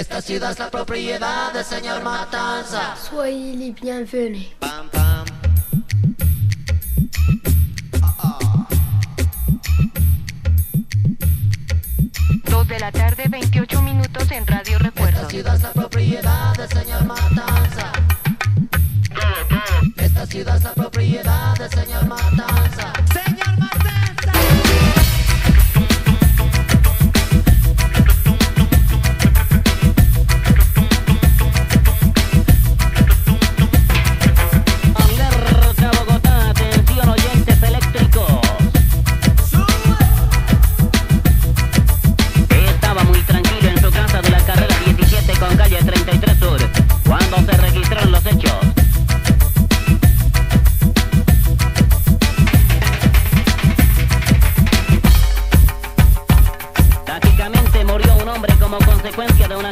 Esta ciudad es la propiedad del señor Matanza. Soyez les bienvenus. Pam, pam. Dos de la tarde, 28 minutos en Radio Esta Recuerdo. ciudad es la propiedad del señor Matanza. Esta ciudad es la propiedad consecuencia de un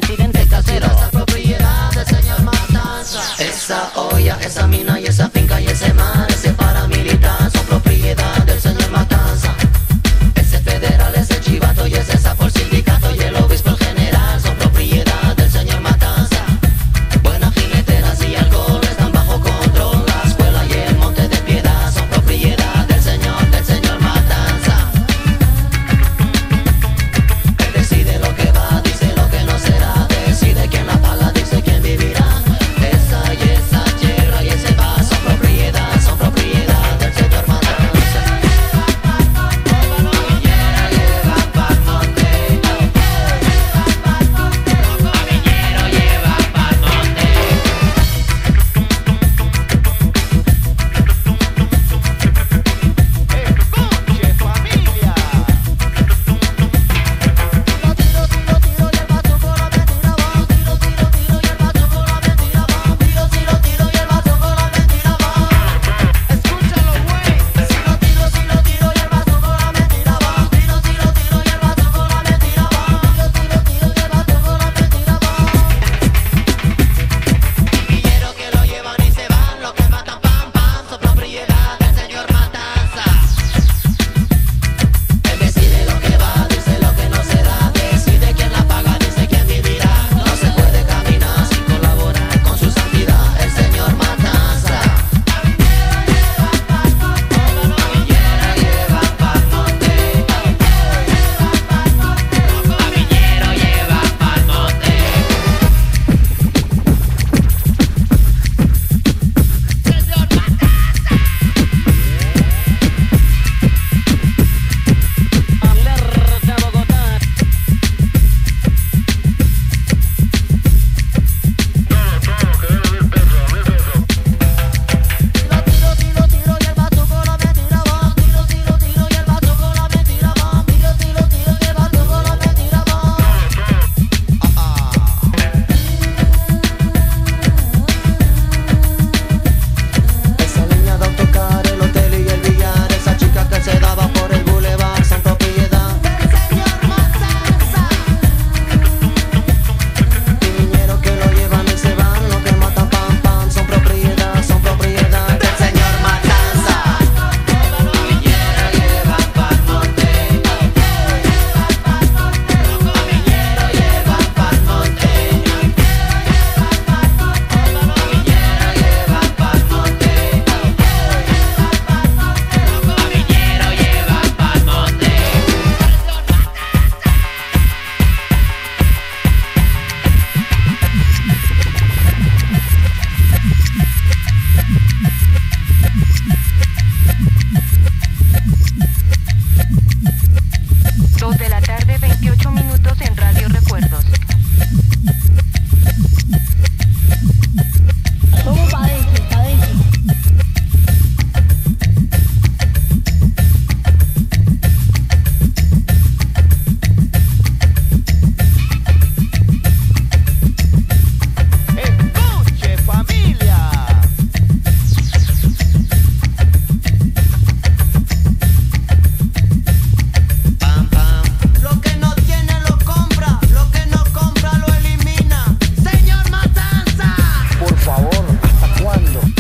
cuándo.